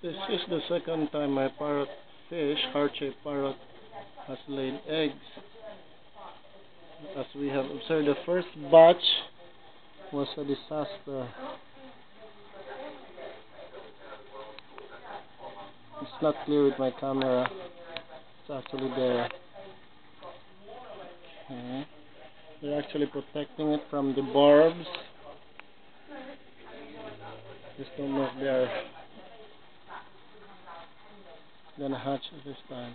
This is the second time my parrot fish, heart-shaped parrot, has laid eggs. As we have observed, the first batch was a disaster. It's not clear with my camera. It's actually there. Okay. They're actually protecting it from the barbs. Just don't gonna hatch this time.